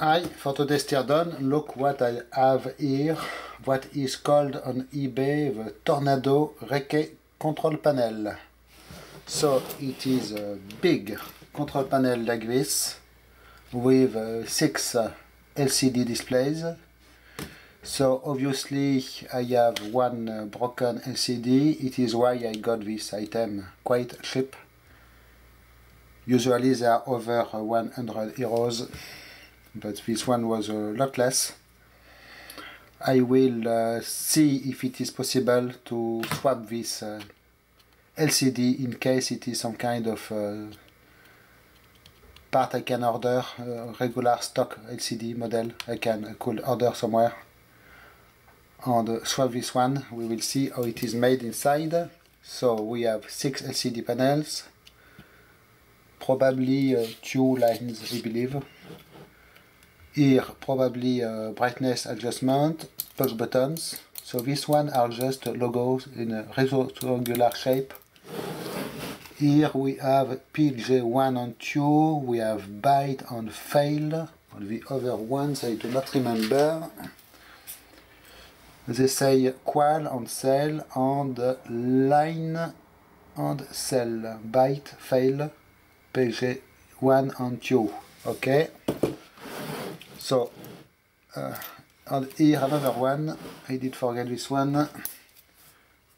Hi, tear done, look what I have here, what is called on eBay the Tornado Reiki control panel. So it is a big control panel like this with uh, six uh, LCD displays. So obviously I have one uh, broken LCD, it is why I got this item quite cheap. Usually they are over 100 euros but this one was a lot less. I will uh, see if it is possible to swap this uh, LCD in case it is some kind of uh, part I can order, uh, regular stock LCD model I can I could order somewhere. And swap this one, we will see how it is made inside. So we have six LCD panels, probably uh, two lines I believe here probably uh, brightness adjustment, push buttons. So this one are just logos in a rectangular shape. Here we have PJ1 and 2, we have byte and fail. The other ones I do not remember. They say qual and cell and line and cell. Byte, fail, PJ1 and 2. Okay? So, uh, and here another one, I did forget this one,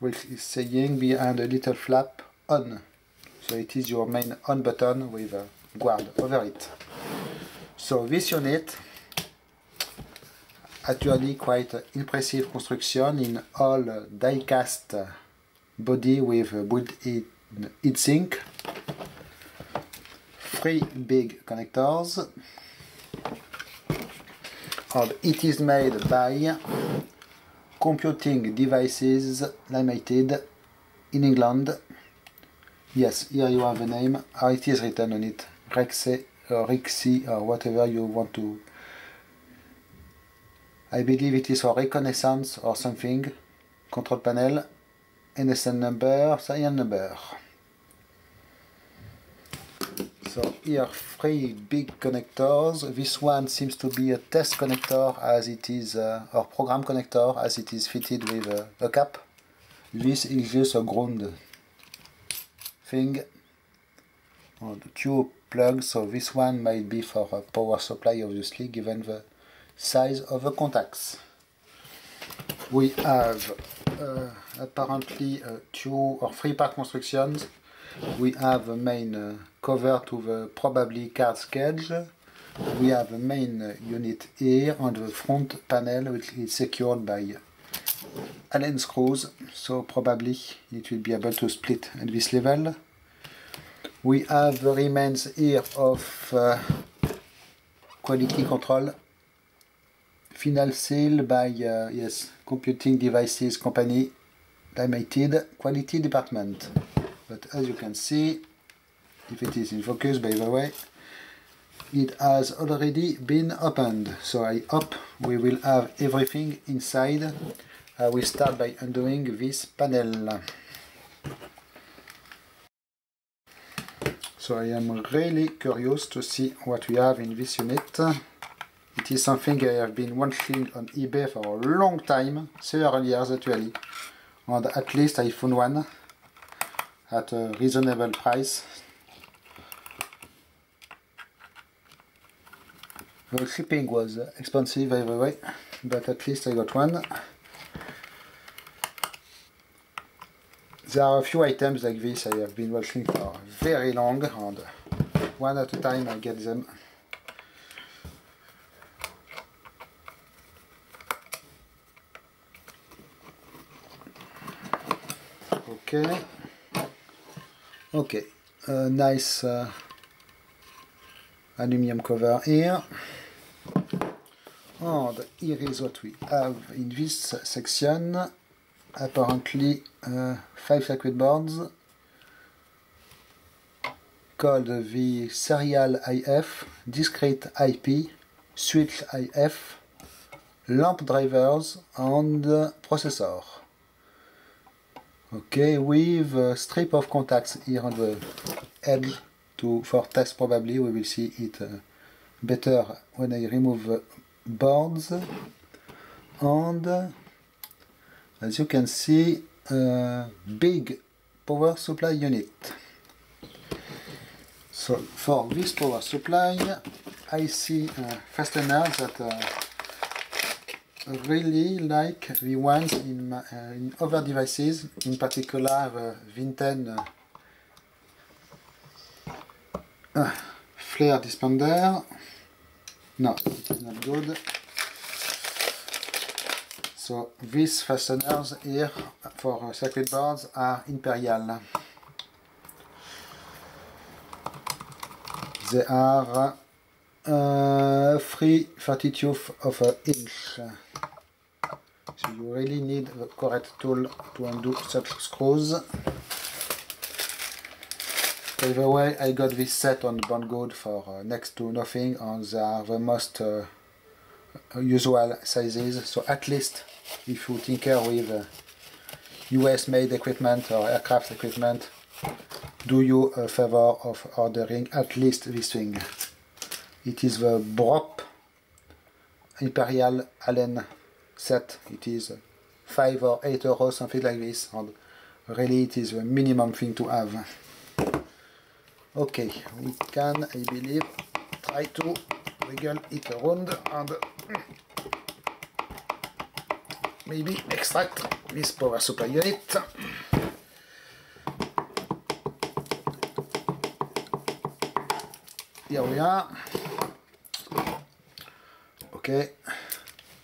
which is saying behind a little flap on. So it is your main on button with a guard over it. So this unit, actually quite impressive construction in all die-cast body with built-in heatsink, three big connectors, and it is made by Computing Devices Limited in England. Yes, here you have the name. How it is written on it. Rexe or uh, Rixi or whatever you want to. I believe it is for reconnaissance or something. Control panel, NSN number, serial number. So here three big connectors. This one seems to be a test connector as it is, uh, or program connector as it is fitted with a, a cap. This is just a ground thing. Oh, the two plugs, so this one might be for a power supply obviously given the size of the contacts. We have uh, apparently uh, two or three part constructions we have a main uh, cover to the probably card cage. We have a main uh, unit here on the front panel which is secured by Allen screws, so probably it will be able to split at this level. We have the remains here of uh, quality control final seal by uh, yes computing devices company limited quality department but as you can see if it is in focus by the way it has already been opened. So I hope we will have everything inside. I will start by undoing this panel. So I am really curious to see what we have in this unit. It is something I have been watching on eBay for a long time several years actually and at least I found one at a reasonable price. The shipping was expensive way, but at least I got one. There are a few items like this I have been watching for very long and one at a time I get them. Okay. Okay, a nice uh, aluminium cover here. And here is what we have in this section. Apparently uh, five circuit boards called the serial IF, discrete IP, switch IF, lamp drivers and processor. Okay, with a strip of contacts here on the edge to for test probably we will see it uh, better when I remove boards. And as you can see a big power supply unit. So for this power supply I see uh, fasteners that uh, really like the ones in, uh, in other devices in particular the Vinten uh, flare dispenser no it not good so these fasteners here for circuit boards are Imperial. They are uh, 3 32 of an inch. So you really need the correct tool to undo such screws. By the way, I got this set on Banggood for uh, next to nothing and they are the most uh, usual sizes. So at least if you tinker with uh, US made equipment or aircraft equipment, do you a favor of ordering at least this thing. It is the Brop Imperial Allen set. It is 5 or 8 euros, something like this. And really it is the minimum thing to have. Okay, we can, I believe, try to wiggle it around and maybe extract this power supply unit. Here we are. Okay,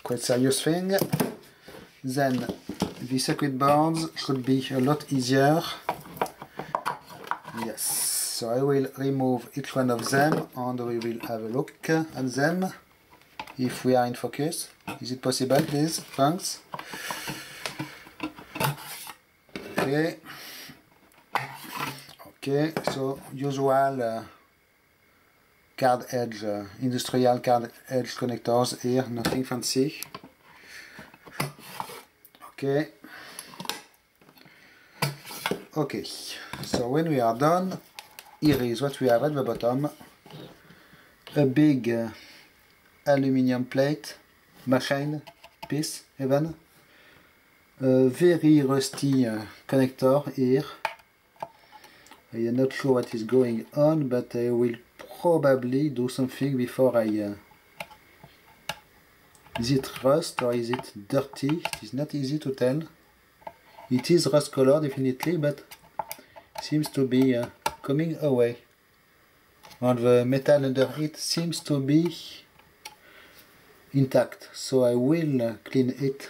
quite serious thing. Then the circuit boards should be a lot easier. Yes, so I will remove each one of them and we will have a look at them if we are in focus. Is it possible, please? Thanks. Okay. Okay, so usual uh, card edge, uh, industrial card edge connectors here, nothing fancy. Okay. Okay, so when we are done, here is what we have at the bottom. A big uh, aluminium plate, machine piece even. A very rusty uh, connector here. I am not sure what is going on, but I will probably do something before I... Uh, is it rust or is it dirty? It is not easy to tell. It is rust color definitely, but seems to be uh, coming away. And the metal under it seems to be intact, so I will uh, clean it.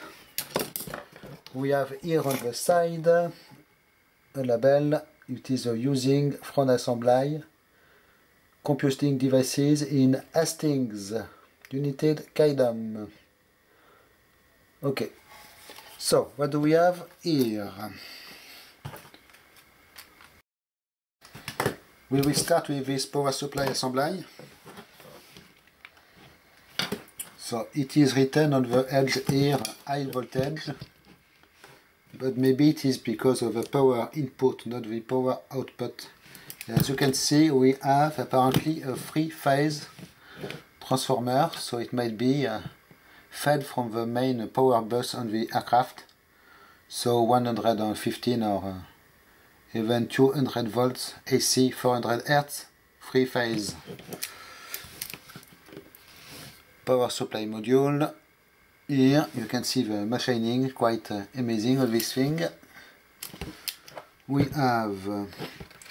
We have here on the side a label. It is uh, using front assembly computing devices in Hastings, United Kingdom. Okay, so what do we have here? We will start with this power supply assembly. So it is written on the edge here high voltage, but maybe it is because of the power input, not the power output. As you can see, we have apparently a three-phase transformer, so it might be uh, fed from the main power bus on the aircraft. So 115 or uh, even 200 volts AC 400 Hertz, three phase power supply module. Here you can see the machining, quite uh, amazing of this thing. We have uh,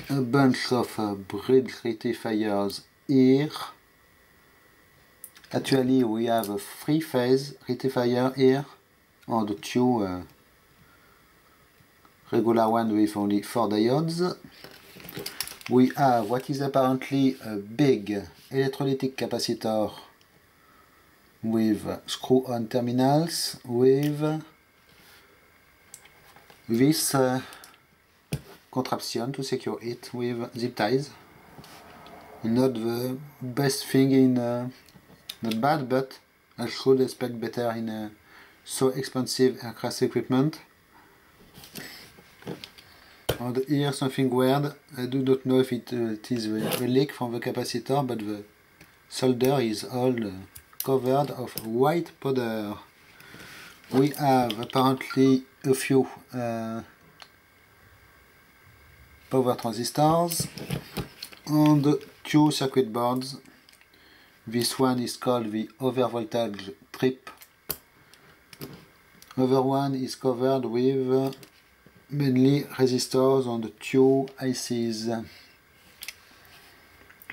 a bunch of uh, bridge rectifiers here. Actually we have a three phase rectifier here on the two uh, regular one with only four diodes. We have what is apparently a big electrolytic capacitor with screw-on terminals with this uh, contraption to secure it with zip ties. Not the best thing in, uh, not bad, but I should expect better in uh, so expensive aircraft equipment. And here something weird, I do not know if it, uh, it is a leak from the capacitor, but the solder is all covered of white powder. We have apparently a few uh, power transistors and two circuit boards. This one is called the overvoltage trip. Other one is covered with mainly resistors and two ICs.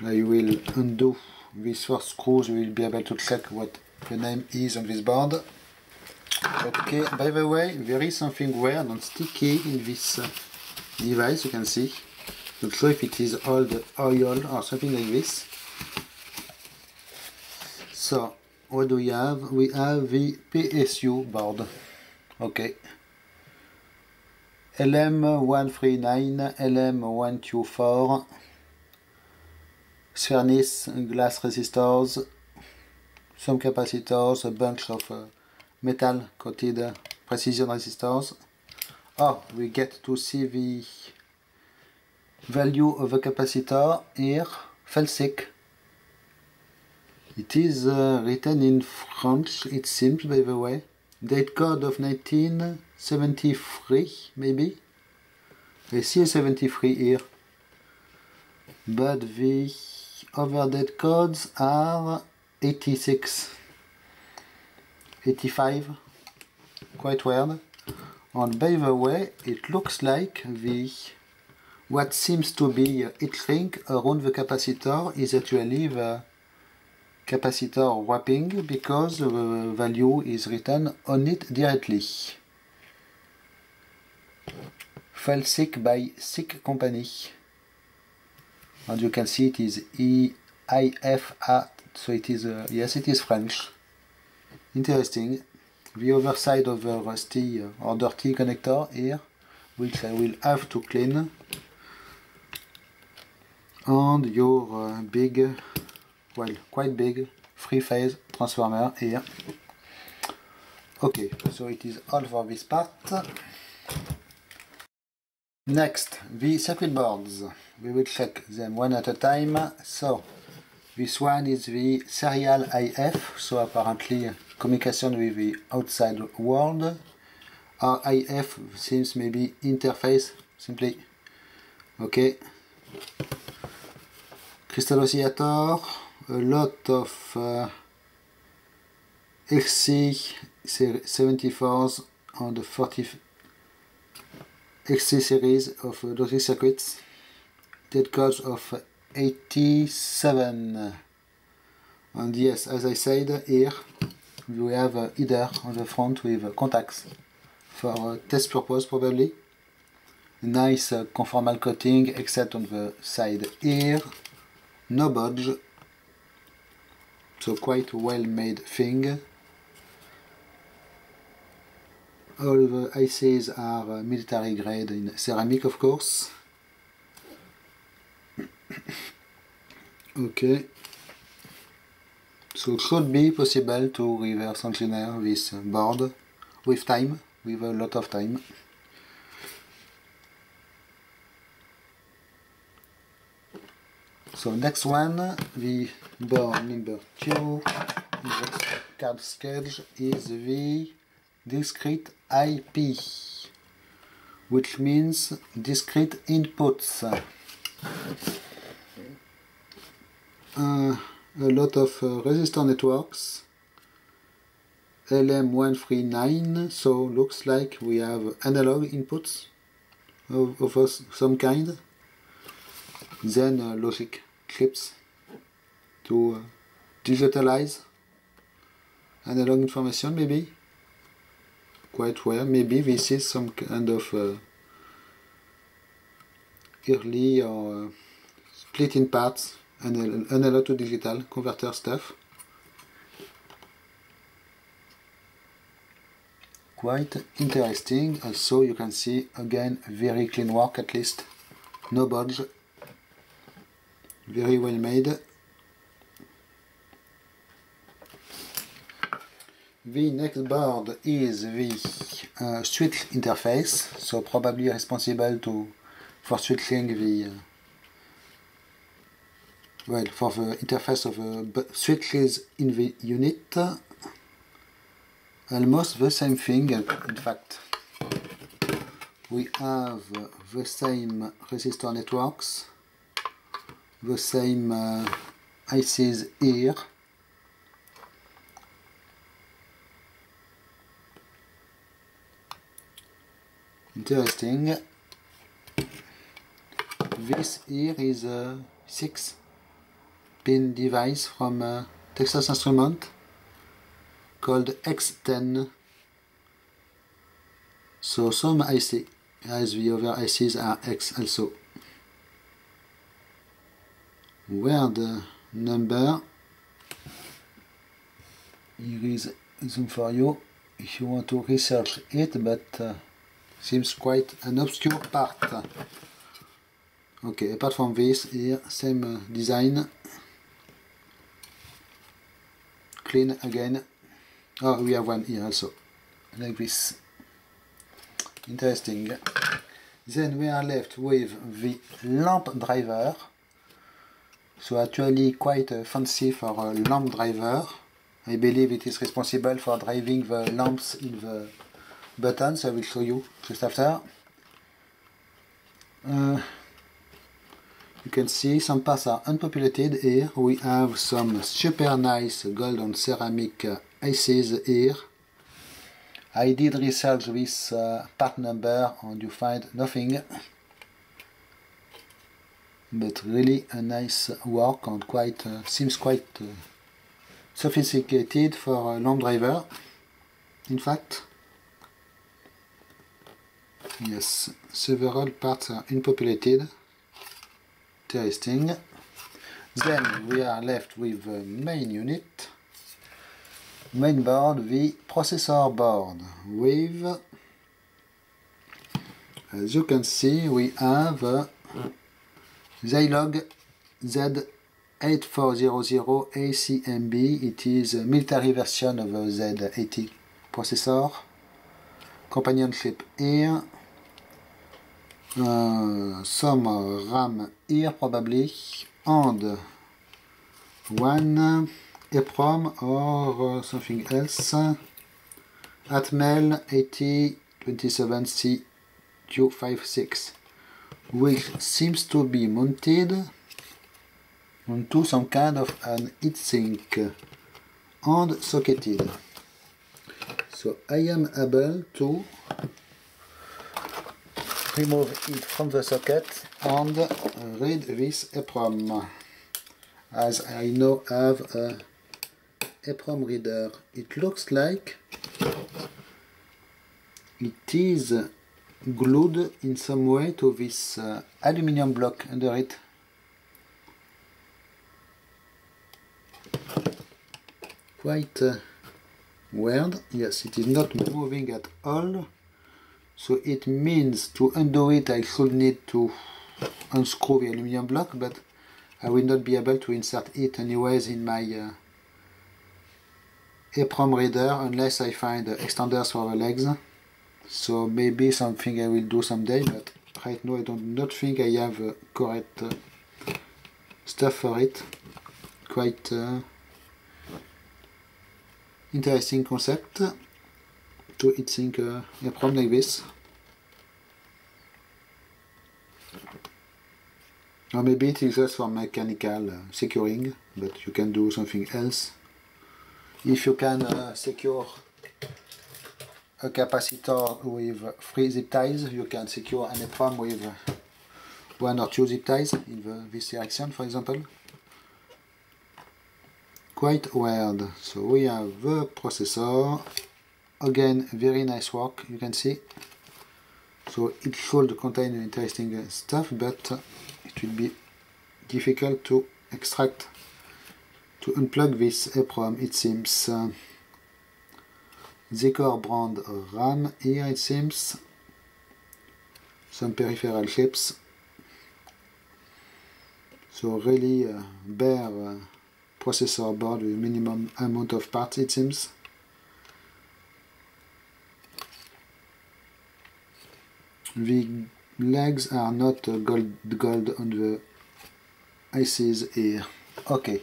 I will undo these first screws, you will be able to check what the name is on this board. Okay, by the way, there is something weird and sticky in this device, you can see. Not sure if it is old oil or something like this. So, what do we have? We have the PSU board. Okay. LM139, LM124, furnace glass resistors, some capacitors, a bunch of uh, metal coated precision resistors. Oh, we get to see the value of a capacitor here, FELSIC. It is uh, written in French, it seems, by the way. Date code of 1973, maybe? I see 73 here. But the other date codes are 86, 85, quite weird. And by the way, it looks like the what seems to be heat ring around the capacitor is actually the capacitor wrapping because the value is written on it directly. FELSIC by SICK Company. And you can see it is EIFA, so it is, uh, yes, it is French. Interesting. The other side of the rusty uh, or dirty connector here, which I will have to clean. And your uh, big well, quite big three-phase transformer here. Okay, so it is all for this part. Next, the circuit boards. We will check them one at a time. So, this one is the serial IF, so apparently communication with the outside world. Our IF seems maybe interface, simply. Okay. Crystal oscillator, a lot of uh, XC74s on the 40 XC series of uh, circuits that codes of 87 and yes as I said here we have a header on the front with uh, contacts for test purpose probably nice uh, conformal coating except on the side here no budge so quite well made thing. All the ICs are military grade in ceramic of course. Okay. So it should be possible to reverse engineer this board with time, with a lot of time. So next one, the board number two card sketch is the discrete IP, which means discrete inputs. Uh, a lot of uh, resistor networks, LM139, so looks like we have analog inputs of, of some kind, then uh, logic chips to uh, digitalize analog information maybe. Quite well. Maybe this is some kind of uh, early or uh, split in parts analog to digital converter stuff. Quite interesting. Also you can see again very clean work at least. No budge. Very well made. The next board is the uh, switch interface, so probably responsible to for switching the uh, well, for the interface of uh, the switches in the unit, almost the same thing, in fact. We have uh, the same resistor networks, the same uh, ICs here, interesting this here is a 6 pin device from uh, Texas Instrument called X10 so some IC as the other ICs are X also. Where the number? Here is zoom for you. If you want to research it but uh, seems quite an obscure part. Okay apart from this here same uh, design again. Oh we have one here also. Like this. Interesting. Then we are left with the lamp driver. So actually quite uh, fancy for a lamp driver. I believe it is responsible for driving the lamps in the buttons I will show you just after. Uh, you can see some parts are unpopulated here we have some super nice golden ceramic uh, ICs here I did research this uh, part number and you find nothing. But really a nice work and quite uh, seems quite uh, sophisticated for a lamp driver in fact. Yes, several parts are unpopulated. Interesting. Then we are left with the main unit. Main board, the processor board with, as you can see, we have Zilog Z8400 ACMB. It is a military version of the Z80 processor. Companion chip here uh, some RAM here probably and one EPROM or something else. Atmel 8027C256 which seems to be mounted onto some kind of an heatsink and socketed. So I am able to remove it from the socket and read this EPROM as I now have a EPROM reader. It looks like it is glued in some way to this uh, aluminium block under it. Quite uh, weird. Yes, it is not moving at all so it means to undo it I should need to unscrew the aluminum block but I will not be able to insert it anyways in my uh, EPROM reader unless I find uh, extenders for the legs. So maybe something I will do someday but right now I don't not think I have uh, correct uh, stuff for it. Quite uh, interesting concept to heatsink uh, EPROM like this. Or maybe it is just for mechanical uh, securing, but you can do something else. If you can uh, secure a capacitor with three zip ties, you can secure an EPROM with one or two zip ties in the, this direction, for example. Quite weird. So we have the processor, again very nice work you can see. So it should contain interesting uh, stuff but uh, it will be difficult to extract to unplug this EPROM it seems. Uh, brand RAM here it seems. Some peripheral chips so really uh, bare uh, processor board with minimum amount of parts it seems The legs are not gold, gold on the ICs here. Okay,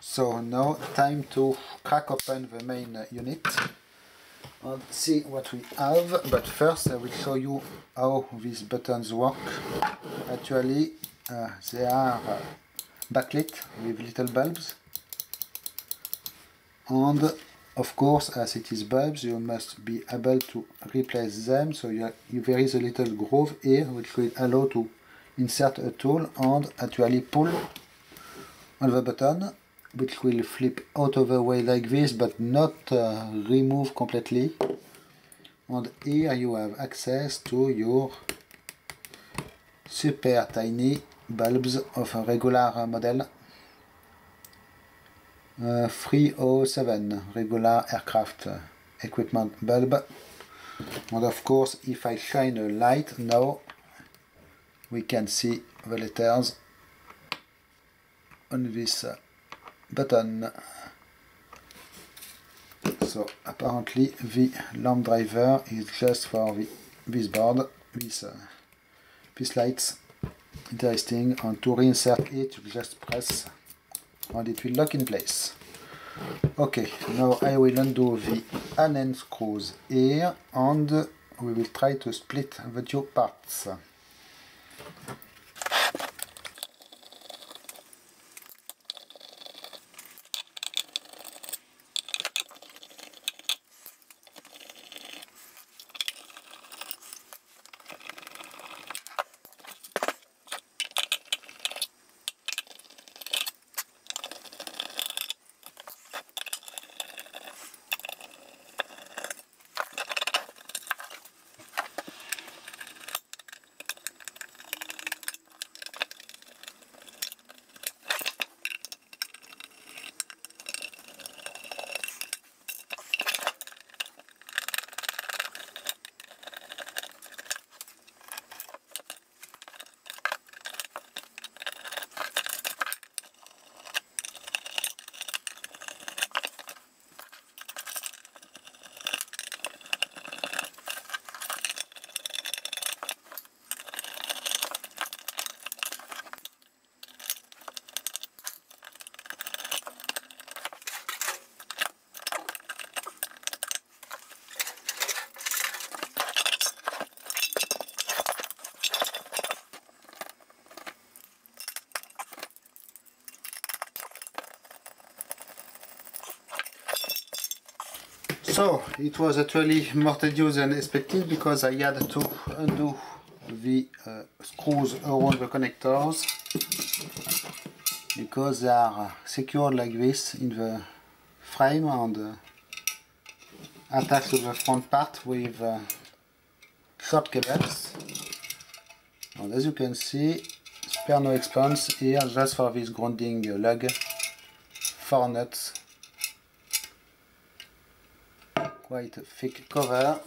so now time to crack open the main unit and see what we have. But first I will show you how these buttons work. Actually, uh, they are backlit with little bulbs and of course as it is bulbs you must be able to replace them. So you, there is a little groove here which will allow to insert a tool and actually pull on the button which will flip out of the way like this but not uh, remove completely. And here you have access to your super tiny bulbs of a regular model uh, 307 regular aircraft equipment bulb. And of course if I shine a light now we can see the letters on this button. So apparently the lamp driver is just for the, this board this, uh, these lights. Interesting. And to reinsert it you just press and it will lock in place. Okay, now I will undo the Allen screws here and we will try to split the two parts. So it was actually more tedious than expected because I had to undo the uh, screws around the connectors because they are secured like this in the frame and uh, attached to the front part with uh, short cables. And as you can see spare no expense here just for this grounding lug four nuts quite thick cover.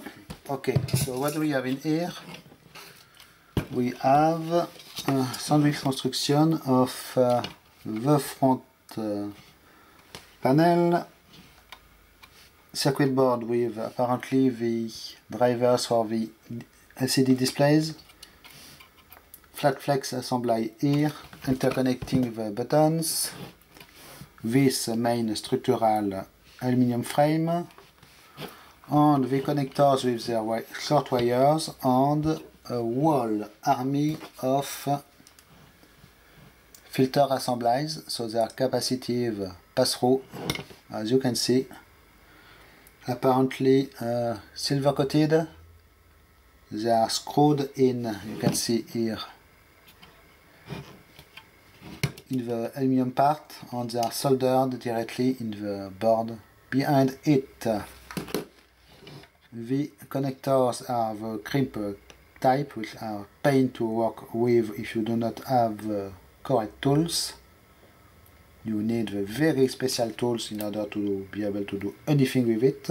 Okay, so what do we have in here? We have a sandwich construction of uh, the front uh, panel, circuit board with apparently the drivers for the LCD displays, flat flex assembly here, interconnecting the buttons, this main structural aluminium frame, and the connectors with their short wires and a whole army of filter assemblies. So they are capacitive pass-through as you can see. Apparently uh, silver coated they are screwed in you can see here in the aluminium part and they are soldered directly in the board behind it the connectors are the crimp uh, type, which are pain to work with if you do not have the correct tools. You need the very special tools in order to be able to do anything with it.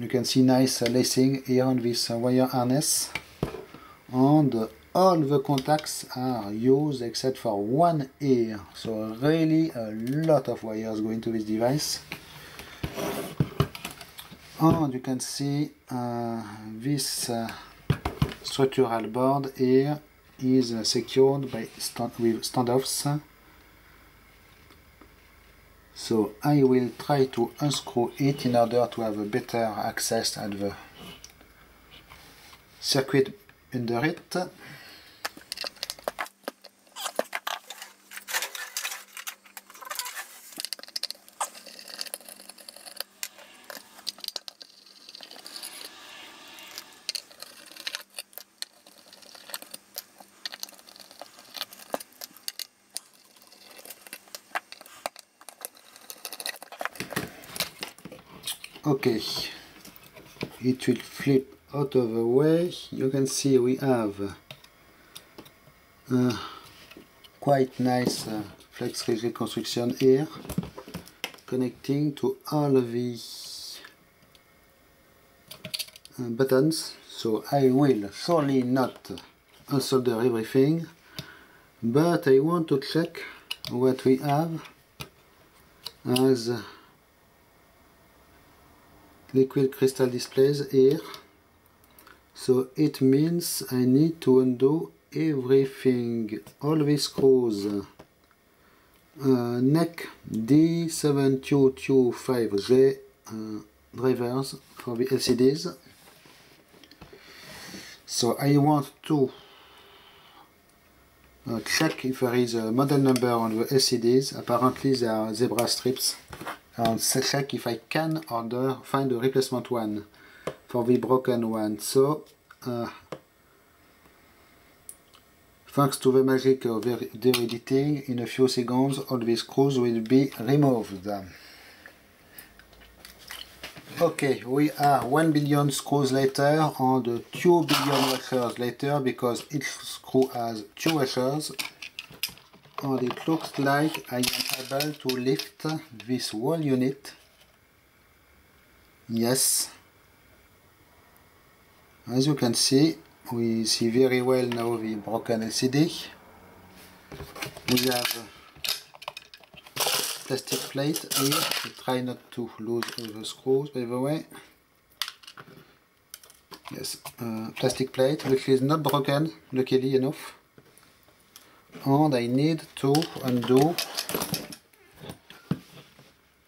You can see nice lacing here on this wire harness. And all the contacts are used except for one here. So really a lot of wires going to this device and you can see uh, this uh, structural board here is uh, secured by stand with standoffs. So I will try to unscrew it in order to have a better access at the circuit under it. Okay. It will flip out of the way. You can see we have a quite nice uh, flex rigid construction here connecting to all the uh, buttons. So I will surely not unsolder everything but I want to check what we have as liquid crystal displays here. So it means I need to undo everything. All these screws. Uh, neck D725J uh, drivers for the LCDs so I want to uh, check if there is a model number on the LCDs apparently there are zebra strips and check if I can order find a replacement one for the broken one. So uh, thanks to the magic of the editing in a few seconds all these screws will be removed. Okay we are 1 billion screws later and 2 billion washers later because each screw has two washers and it looks like I am able to lift this whole unit. Yes. As you can see we see very well now the broken LCD we have plastic plate here to try not to lose all the screws by the way. Yes uh, plastic plate which is not broken luckily enough. And I need to undo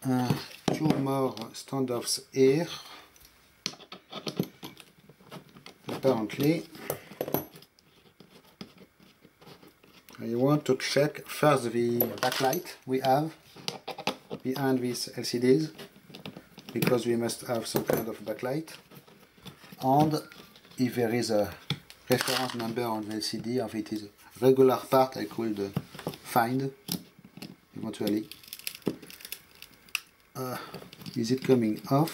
uh, two more standoffs here apparently. I want to check first the backlight we have behind these LCDs because we must have some kind of backlight. And if there is a reference number on the LCD if it is a regular part I could find eventually. Uh, is it coming off?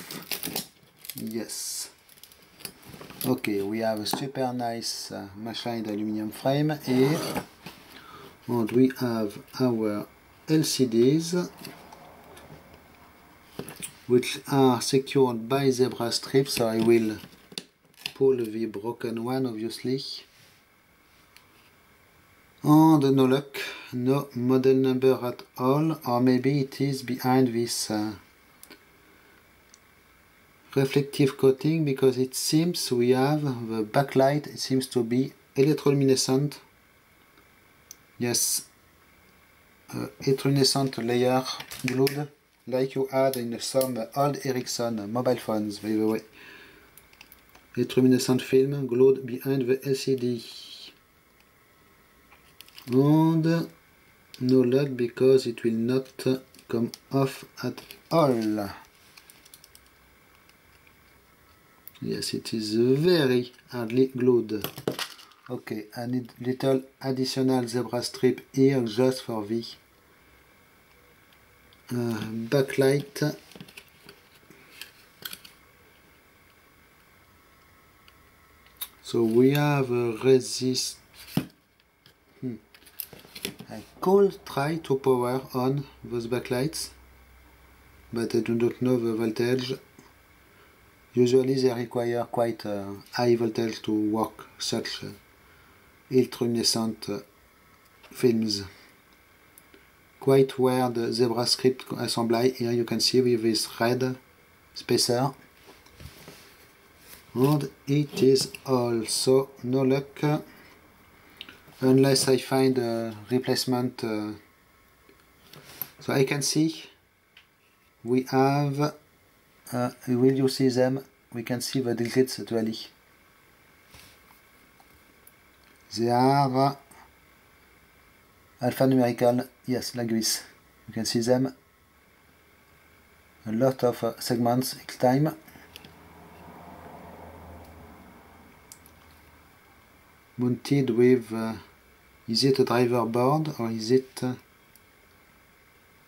Yes. Okay, we have a super nice uh, machined aluminum frame here. And we have our LCDs which are secured by zebra strips so I will pull the broken one obviously and no luck, no model number at all, or maybe it is behind this uh, reflective coating because it seems we have the backlight, it seems to be electroluminescent. Yes, uh, electroluminescent layer glued like you had in some old Ericsson mobile phones, by the way. Electroluminescent film glued behind the LCD and no luck because it will not come off at all. Yes it is very hardly glued. Okay I need little additional zebra strip here just for the uh, backlight. So we have a resist I could try to power on those backlights, but I do not know the voltage. Usually they require quite a high voltage to work such ultraminescent films. Quite weird zebra script assembly. Here you can see with this red spacer. And it is also no luck unless I find a replacement uh, so I can see we have uh, will you see them. We can see the digits actually they are alphanumerical. Yes like this. You can see them. A lot of uh, segments each time. Mounted with uh, is it a driver board or is it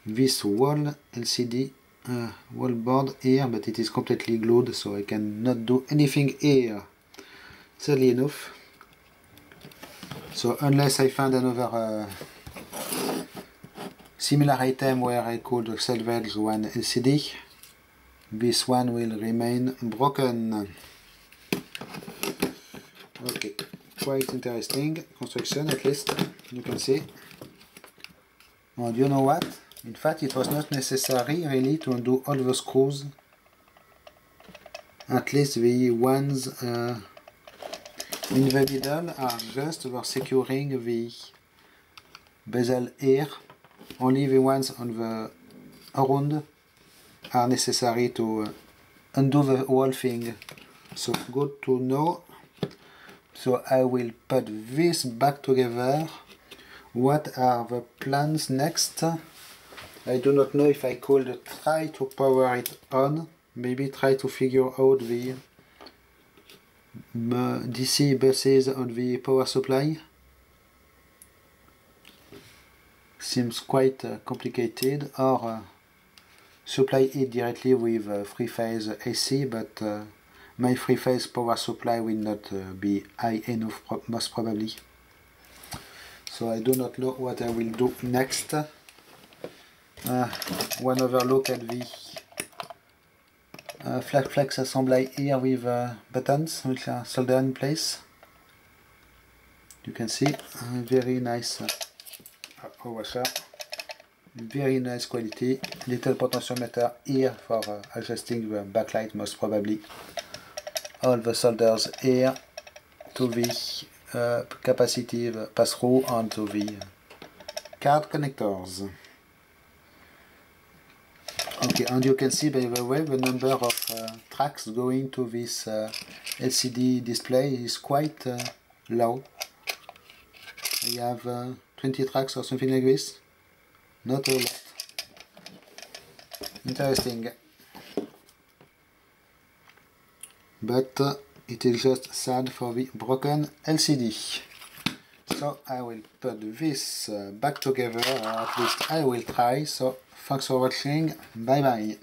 this wall LCD uh, wall board here but it is completely glued so I cannot do anything here. Sadly enough. So unless I find another uh, similar item where I could salvage one LCD this one will remain broken. Okay quite interesting construction at least you can see. And you know what? In fact it was not necessary really to undo all the screws. At least the ones uh, in the middle are just for securing the bezel here. Only the ones on the around are necessary to uh, undo the whole thing. So good to know so I will put this back together. What are the plans next? I do not know if I could try to power it on. Maybe try to figure out the DC buses on the power supply. Seems quite uh, complicated. Or uh, supply it directly with uh, three-phase AC but my three-phase power supply will not uh, be high enough pro most probably. So I do not know what I will do next. Uh, one other look at the uh, flat flex assembly here with uh, buttons which are soldered in place. You can see uh, very nice uh, washer very nice quality. Little potentiometer here for uh, adjusting the backlight most probably all the solders here to the uh, capacitive pass-through and to the card connectors. Okay, and you can see by the way the number of uh, tracks going to this uh, LCD display is quite uh, low. We have uh, 20 tracks or something like this. Not a lot. Interesting. But it is just sad for the broken LCD. So I will put this uh, back together, or at least I will try. So thanks for watching, bye bye.